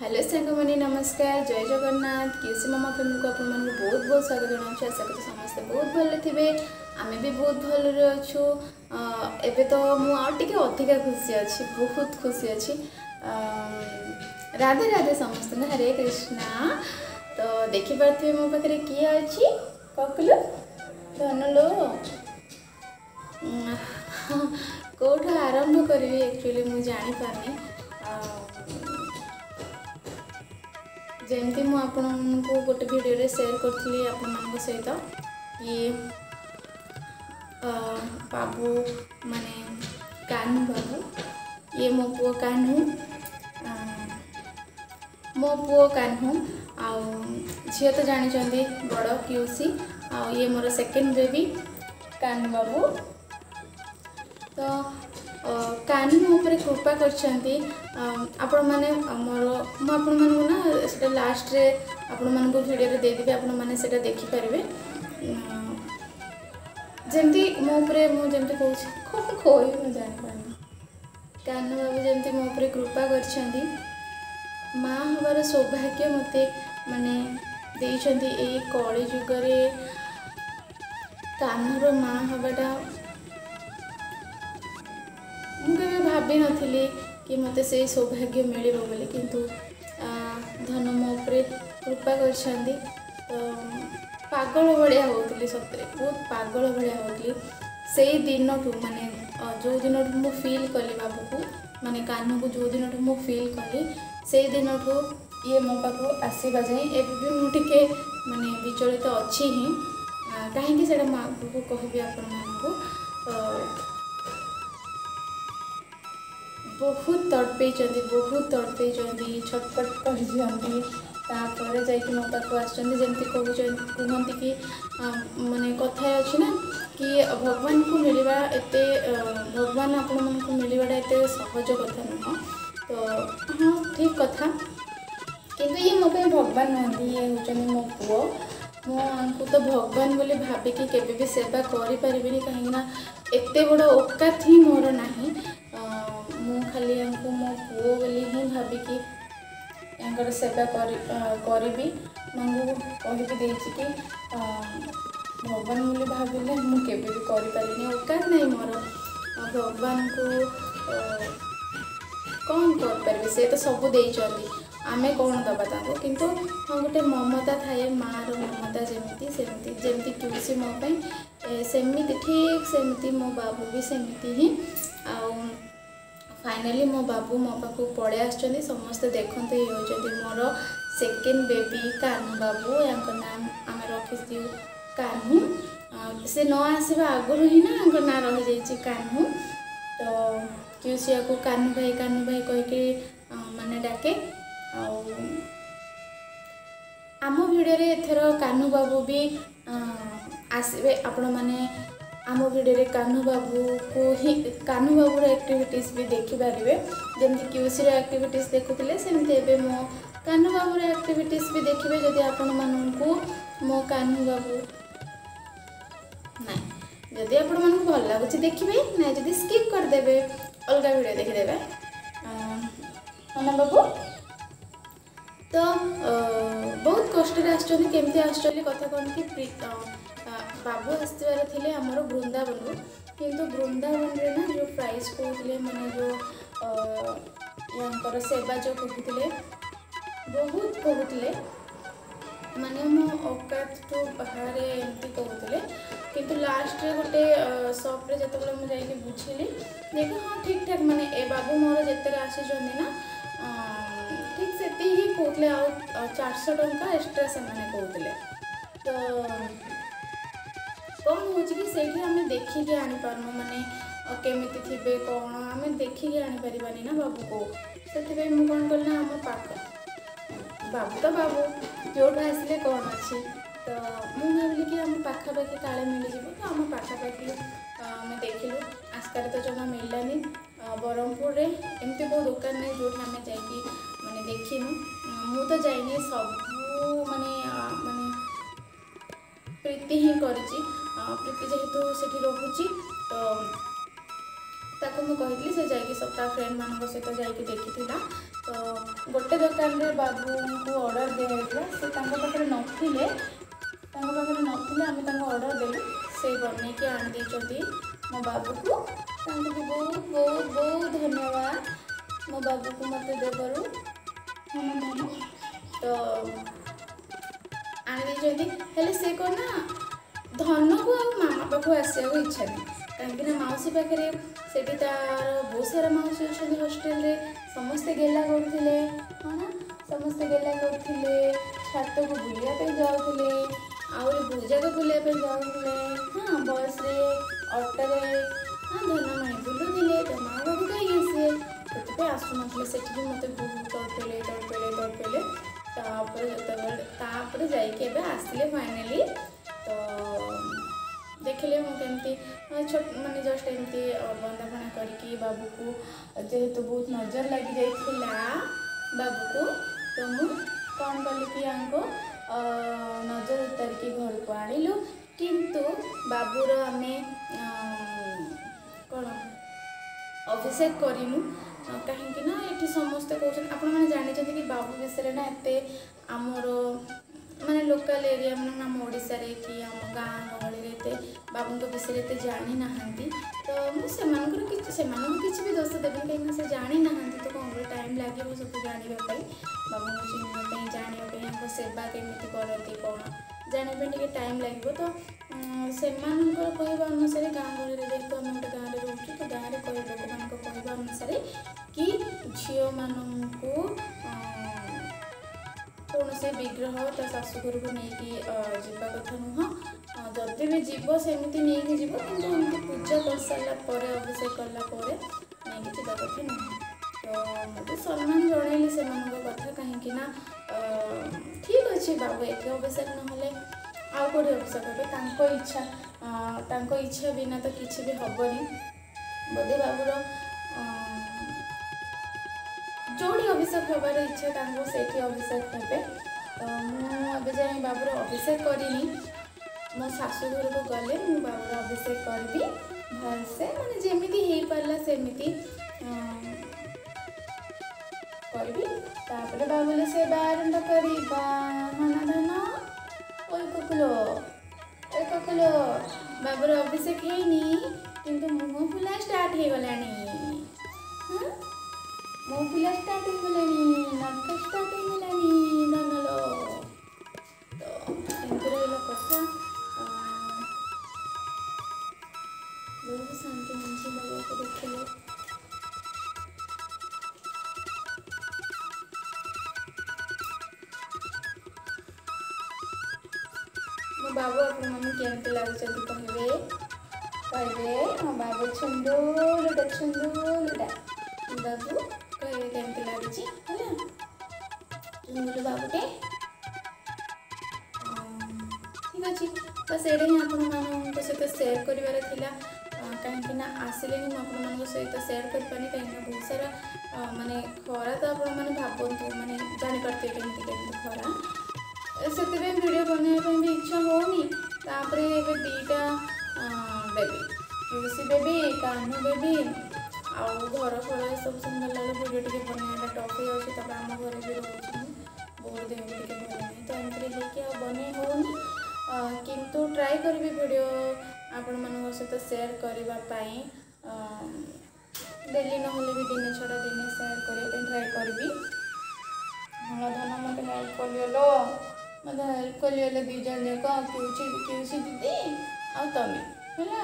hello ସାଙ୍ଗମାନେ ନମସ୍କାର ଜୟ ଜଗନ୍ନାଥ କିଏସି ମାମା ଫ୍ୟାମିଲିକୁ ଆପଣମାନଙ୍କୁ ବହୁତ ବହୁତ ସ୍ୱାଗତ ଜଣାଉଛି ଆଶା କରୁଛି ସମସ୍ତେ ବହୁତ ଭଲରେ ଥିବେ ଆମେ ବି ବହୁତ ଭଲରେ ଅଛୁ ଏବେ ତ ମୁଁ ଆଉ ଟିକେ ଅଧିକା ଖୁସି ଅଛି ବହୁତ ଖୁସି ଅଛି ରାଧେ ରାଧେ ସମସ୍ତଙ୍କୁ ହରେ କୃଷ୍ଣା ତ ଦେଖିପାରୁଥିବେ ମୋ ପାଖରେ କିଏ ଅଛି କପିଲୁ ଧନଲୋ କେଉଁଠୁ ଆରମ୍ଭ କରିବି ଆକ୍ଚୁଆଲି ମୁଁ ଜାଣିପାରୁନି ଯେମିତି ମୁଁ ଆପଣଙ୍କୁ ଗୋଟେ ଭିଡ଼ିଓରେ ସେୟାର କରିଥିଲି ଆପଣମାନଙ୍କ ସହିତ କି ବାବୁ ମାନେ କାହ୍ନୁ ବାବୁ ଇଏ ମୋ ପୁଅ କାହ୍ନୁ ମୋ ପୁଅ କାହ୍ନୁ ଆଉ ଝିଅ ତ ଜାଣିଛନ୍ତି ବଡ଼ ପିଉସି ଆଉ ଇଏ ମୋର ସେକେଣ୍ଡ ବେବି କାହ୍ନୁ ବାବୁ ତ କାହ୍ନୁ ମୋ ଉପରେ କୃପା କରିଛନ୍ତି ଆପଣମାନେ ମୋର ମୁଁ ଆପଣମାନଙ୍କୁ ନା ସେଟା ଲାଷ୍ଟରେ ଆପଣମାନଙ୍କୁ ଭିଡ଼ିଓରେ ଦେଇଦେବି ଆପଣମାନେ ସେଟା ଦେଖିପାରିବେ ଯେମିତି ମୋ ଉପରେ ମୁଁ ଯେମିତି କହୁଛି କ'ଣ କହିବି ମୁଁ ଜାଣିପାରୁନି କାହ୍ନୁ ବାବୁ ଯେମିତି ମୋ ଉପରେ କୃପା କରିଛନ୍ତି ମା ହେବାର ସୌଭାଗ୍ୟ ମୋତେ ମାନେ ଦେଇଛନ୍ତି ଏଇ କଳି ଯୁଗରେ କାହ୍ନୁର ମା ହେବାଟା ମୁଁ କେବେ ଭାବିନଥିଲି कि मत से सौभाग्य मिले कि धन मो कृपा कर पगल भाया हो सतरे बहुत पगल भाया होली दिन ठूँ मानने जो दिन मुझे फिल कली बाबू को मानने कान को जो दिन ठूँ मुझे फिल कली से दिन ठू ये मो पाक आसवा जाए एवं मानते विचलित अच्छी ही कहीं से कह भी बहुत तड़पे बहुत तड़पे छटपट कर तापर जाए कहते कि मानने कथा अच्छी ना कि भगवान को मिलवा एत भगवान आपण मन एत सहज कथा नुह तो हाँ ठीक कथा कि ये मोप भगवान ये हूँ मो पु मुझे तो भगवान बोली भाविकी के सेवा करते बड़ा औकात ही मोर ना खाली यू मो पुओली भाविकी सेवा करी मुझे कहि कि भगवान बोली भाविले मुझे करें ओका नहीं मोर भगवान को कौन करें सी तो सब दे आम कौन दबा कि गोटे ममता थाए माँ रमता जमी जमी क्यूसी मोप सेमती ठीक सेमती मो बाबू भी सेमती ही ଫାଇନାଲି ମୋ ବାବୁ ମୋ ପାଖକୁ ପଳେଇ ଆସୁଛନ୍ତି ସମସ୍ତେ ଦେଖନ୍ତୁ ଇଏ ହେଉଛନ୍ତି ମୋର ସେକେଣ୍ଡ ବେବି କାନୁ ବାବୁ ୟାଙ୍କ ନାମ ଆମେ ରଖିଛୁ କାନୁ ସେ ନ ଆସିବା ଆଗରୁ ହିଁ ନା ୟାଙ୍କ ନାଁ ରହିଯାଇଛି କାନୁ ତ କିଏ ସିଆକୁ କାନୁ ଭାଇ କାନୁ ଭାଇ କହିକି ମାନେ ଡାକେ ଆଉ ଆମ ଭିଡ଼ିଓରେ ଏଥର କାନୁ ବାବୁ ବି ଆସିବେ ଆପଣମାନେ आम भिडे कान्हू बाबू को ही कान्हू बाबूर आक्टिट भी देखिपारे जमी क्यूसी आक्टिट देखुले सेमती मो कान्हू बाबूर आक्टिट भी देखिए जदि आपण मानू मो कान्हू बाबू ना जदि आपण मैं भल लगुच देखिए ना जी स्किप करदे अलग भिड देखीदे अना बाबू तो बहुत कष्ट आसमी कमी आसचली कथा ବାବୁ ଆସିବାର ଥିଲେ ଆମର ବୃନ୍ଦାବନରୁ କିନ୍ତୁ ବୃନ୍ଦାବନରେ ନା ଯେଉଁ ପ୍ରାଇସ୍ କହୁଥିଲେ ମାନେ ଯେଉଁ ୟାଙ୍କର ସେବା ଯେଉଁ କହୁଥିଲେ ବହୁତ କହୁଥିଲେ ମାନେ ମୁଁ ଅକାତଠୁ ବାହାରେ ଏମିତି କହୁଥିଲେ କିନ୍ତୁ ଲାଷ୍ଟରେ ଗୋଟେ ସପ୍ରେ ଯେତେବେଳେ ମୁଁ ଯାଇକି ବୁଝିଲି ଦେଖି ହଁ ଠିକ୍ ଠାକ୍ ମାନେ ଏ ବାବୁ ମୋର ଯେତେବେଳେ ଆସୁଛନ୍ତି ନା ଠିକ୍ ସେତିକି କହୁଥିଲେ ଆଉ ଚାରିଶହ ଟଙ୍କା ଏକ୍ସଟ୍ରା ସେମାନେ କହୁଥିଲେ ତ କ'ଣ ହେଉଛି କି ସେଇଠି ଆମେ ଦେଖିକି ଆଣିପାରୁନୁ ମାନେ କେମିତି ଥିବେ କ'ଣ ଆମେ ଦେଖିକି ଆଣିପାରିବାନି ନା ବାବୁକୁ ସେଥିପାଇଁ ମୁଁ କ'ଣ କଲି ନା ଆମ ପାଖ ବାବୁ ତ ବାବୁ ଯେଉଁଠୁ ଆସିଲେ କ'ଣ ଅଛି ତ ମୁଁ ଭାବିଲି କି ଆମ ପାଖାପାଖି କାଳେ ମିଳିଯିବ ତ ଆମ ପାଖାପାଖି ଆମେ ଦେଖିଲୁ ଆସ୍କାରେ ତ ଜମା ମିଳିଲାନି ବ୍ରହ୍ମପୁରରେ ଏମିତି କେଉଁ ଦୋକାନ ନାହିଁ ଯେଉଁଠି ଆମେ ଯାଇକି ମାନେ ଦେଖିନୁ ମୁଁ ତ ଯାଇନି ସବୁ ମାନେ ମାନେ प्रीति ही करी प्रीति जेहेतु से तो ताको कहली से जाकि सप्ताह फ्रेंड मान सहित जाकि देखी ला तो गोटे दुकान में बाबू को अर्डर दिखाई से ना ना आम अर्डर दे से बन के आनी मो बाबू को बहुत बहुत बहुत धन्यवाद मो बाबू को मत देवर तो ଆଣିଦେଇଛନ୍ତି ହେଲେ ସେ କ'ଣ ନା ଧନକୁ ଆଉ ମାମା ପାଖକୁ ଆସିବାକୁ ଇଚ୍ଛା ନାହିଁ କାହିଁକିନା ମାଉସୀ ପାଖରେ ସେଠି ତା'ର ବହୁତ ସାରା ମାଉସୀ ଅଛନ୍ତି ହଷ୍ଟେଲରେ ସମସ୍ତେ ଗେଲା କରୁଥିଲେ ହଁ ସମସ୍ତେ ଗେଲା କରୁଥିଲେ ଛାତକୁ ବୁଲିବା ପାଇଁ ଯାଉଥିଲେ ଆହୁରି ଭୁଜାକ ବୁଲିବା ପାଇଁ ଯାଉଥିଲେ ହଁ ବସ୍ରେ ଅଟୋରେ ହଁ ଧନମଣି ବୁଲୁଥିଲେ ତ ମାଆ କାହିଁକି ଆସିବେ ସେଥିପାଇଁ ଆସୁନଥିଲେ ସେଠି ବି ମୋତେ ବହୁତ ତଡ଼ପେଇଲେ ତଡ଼ପେଇଲେ ତଡ଼ପେଇଲେ ତାପରେ ଯେତେବେଳେ ତାପରେ ଯାଇକି ଏବେ ଆସିଲେ ଫାଇନାଲି ତ ଦେଖିଲେ ମୁଁ କେମିତି ଛୋଟ ମାନେ ଜଷ୍ଟ ଏମିତି ବନ୍ଦାପଣା କରିକି ବାବୁକୁ ଯେହେତୁ ବହୁତ ନଜର ଲାଗିଯାଇଥିଲା ବାବୁକୁ ତ ମୁଁ କ'ଣ କଲି କି ଆଙ୍କୁ ନଜର ଉତାରିକି ଘରକୁ ଆଣିଲୁ କିନ୍ତୁ ବାବୁର ଆମେ କ'ଣ ଅଭିଷେକ କରିନୁ କାହିଁକି ନା ଏଠି ସମସ୍ତେ କହୁଛନ୍ତି ଆପଣମାନେ ଜାଣିଛନ୍ତି କି ବାବୁ ବିଷୟରେ ନା ଏତେ ଆମର ମାନେ ଲୋକାଲ୍ ଏରିଆ ମାନେ ଆମ ଓଡ଼ିଶାରେ କି ଆମ ଗାଁ ଗହଳିରେ ଏତେ ବାବୁଙ୍କ ବିଷୟରେ ଏତେ ଜାଣିନାହାନ୍ତି ତ ମୁଁ ସେମାନଙ୍କର କିଛି ସେମାନଙ୍କୁ କିଛି ବି ଦୋଷ ଦେବିନି କାହିଁକିନା ସେ ଜାଣିନାହାନ୍ତି ତ କ'ଣ ଟାଇମ୍ ଲାଗିବ ସବୁ ଜାଣିବା ପାଇଁ ବାବୁଙ୍କୁ ଚିହ୍ନିବା ପାଇଁ सेवा केमी करती कौन जानवा टे टाइम लगे तो से कहवा अनुसार गाँव गहरी जेहतु आम गोटे गाँव में रोच तो गाँव में कह लोक मान कहवा अनुसार कि झील मान कौन से विग्रह तो शाशुघर को लेकिन जवा कथ नुह जब भी जीव सेम नहीं पूजा कर सारापर अभिषेक कलापर नहीं जवा नुह तो मतलब सम्मान जनइली से मान कथा कहीं ଠିକ୍ ଅଛି ବାବୁ ଏଠି ଅଭିଷେକ ନହେଲେ ଆଉ କେଉଁଠି ଅଭିଷେକ ହେବେ ତାଙ୍କ ଇଚ୍ଛା ତାଙ୍କ ଇଚ୍ଛା ବିନା ତ କିଛି ବି ହେବନି ବୋଧେ ବାବୁର ଯେଉଁଠି ଅଭିଷେକ ହେବାର ଇଚ୍ଛା ତାଙ୍କୁ ସେଇଠି ଅଭିଷେକ ହେବେ ମୁଁ ଏବେ ଯାଏଁ ବାବୁର ଅଭିଷେକ କରିନି ମୋ ଶାଶୁ ଘରକୁ ଗଲେ ମୁଁ ବାବୁର ଅଭିଷେକ କରିବି ଭଲସେ ମାନେ ଯେମିତି ହେଇପାରିଲା ସେମିତି তারপরে বাবুল সে বারণ করি বা ওই কুকুলো ওই কুকুলো বাবুর অভিষেক হয়নি কিন্তু মুহ ফুলা স্টার্ট হয়ে হ্যাঁ মুহ ফুলা স্টার্ট হয়েগলানি নাম স্টার্ট হয়ে ପିଲା ଯଦି କହିବେ କହିବେ ହଁ ବାବୁ ଛୁଣ୍ଡୁଲଟା ଛୁଣ୍ଡୁଲଟା ବାବୁ କହିବେ କେମିତି ଲାଗୁଛି ହେଲା ଛୁଣ୍ଡୁଲୁ ବାବୁଟେ ଠିକ୍ ଅଛି ତ ସେଇଟା ହିଁ ଆପଣମାନଙ୍କ ସହିତ ସେୟାର କରିବାର ଥିଲା କାହିଁକିନା ଆସିଲେ ହିଁ ମୁଁ ଆପଣମାନଙ୍କ ସହିତ ସେୟାର କରିପାରିନି କାହିଁକିନା ବହୁତ ସାରା ମାନେ ଖରା ତ ଆପଣମାନେ ଭାବନ୍ତୁ ମାନେ ଜାଣିପାରୁଥିବେ କେମିତି କେମିତି ଖରା ସେଥିପାଇଁ ଭିଡ଼ିଓ ବନେଇବା ପାଇଁ ବି ଇଚ୍ଛା ହେଉନି ତାପରେ ଏବେ ଦୁଇଟା ବେବି ୟୁସି ବେବି କାହ୍ନୁ ବେବି ଆଉ ଘର ଫଳ ଏସବୁ ସୁନ୍ଦର ଲାଗେ ଭିଡ଼ିଓ ଟିକେ ବନେଇବାଟା ଟପ୍ ହେଇଯାଉଛି ତାପରେ ଆମ ଘରେ ବି ରହୁଛି ବହୁତ ଦେହ ବି ଟିକେ ଭଲ ନାହିଁ ତ ଏମିତିରେ ହେଇକି ଆଉ ବନେଇ ହେଉନି କିନ୍ତୁ ଟ୍ରାଏ କରିବି ଭିଡ଼ିଓ ଆପଣମାନଙ୍କ ସହିତ ସେୟାର କରିବା ପାଇଁ ଡେଲି ନହେଲେ ବି ଦିନେ ଛଡ଼ା ଦିନେ ସେୟାର କରିବା ପାଇଁ ଟ୍ରାଏ କରିବି ଧନ ମୋତେ ହେଲ୍ପ କରିଗଲ ମୋତେ ହେଲ୍ପ କରିଗଲେ ଦୁଇ ଜଣ ଯାକ ପିଉଛି ପିଉଛି ଦିଦି ଆଉ ତମେ ହେଲା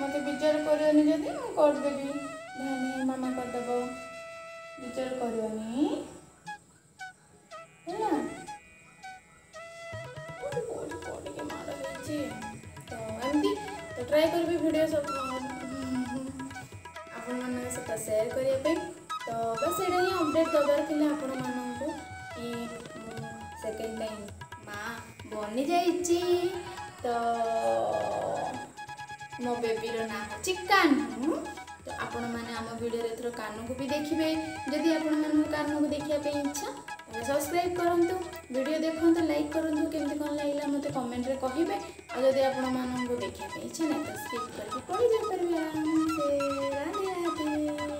ମୋତେ ବିଚାର କରିବନି ଯଦି ମୁଁ କରିଦେବି ଧାନି ମାମା କରିଦେବ ବିଚାର କରିବନି ହେଲା କେଉଁଠି କେଉଁଠିକି ମାଡ଼ ହେଇଛି ତ ଏମିତି ତ ଟ୍ରାଏ କରିବି ଭିଡ଼ିଓ ସବୁ ଆପଣମାନଙ୍କ ସହିତ ସେୟାର କରିବା ପାଇଁ ତ ବାସ୍ ସେଇଟା ହିଁ ଅପଡ଼େଟ୍ ଦେବାର ଥିଲା ଆପଣମାନଙ୍କୁ କି સેકન્ડ ટાઈમ માં બની જાય તો ମୋ ବେବିର ନାଁ ହେଉଛି କାହ୍ନୁ ତ ଆପଣମାନେ ଆମ ଭିଡ଼ିଓରେ ଏଥର କାହ୍ନୁକୁ ବି ଦେଖିବେ ଯଦି ଆପଣମାନଙ୍କୁ କାହ୍ନୁକୁ ଦେଖିବା ପାଇଁ ଇଚ୍ଛା ତାହେଲେ ସବସ୍କ୍ରାଇବ୍ କରନ୍ତୁ ଭିଡ଼ିଓ ଦେଖନ୍ତୁ ଲାଇକ୍ କରନ୍ତୁ କେମିତି କ'ଣ ଲାଗିଲା ମୋତେ କମେଣ୍ଟରେ କହିବେ ଆଉ ଯଦି ଆପଣମାନଙ୍କୁ ଦେଖିବା ପାଇଁ ଇଚ୍ଛା ନାହିଁ ତ ସ୍କିପ୍ କରିକି ପଢ଼ି ଯାଇପାରିବେ ଆରାମସେ ରାଧେ ରାଧେ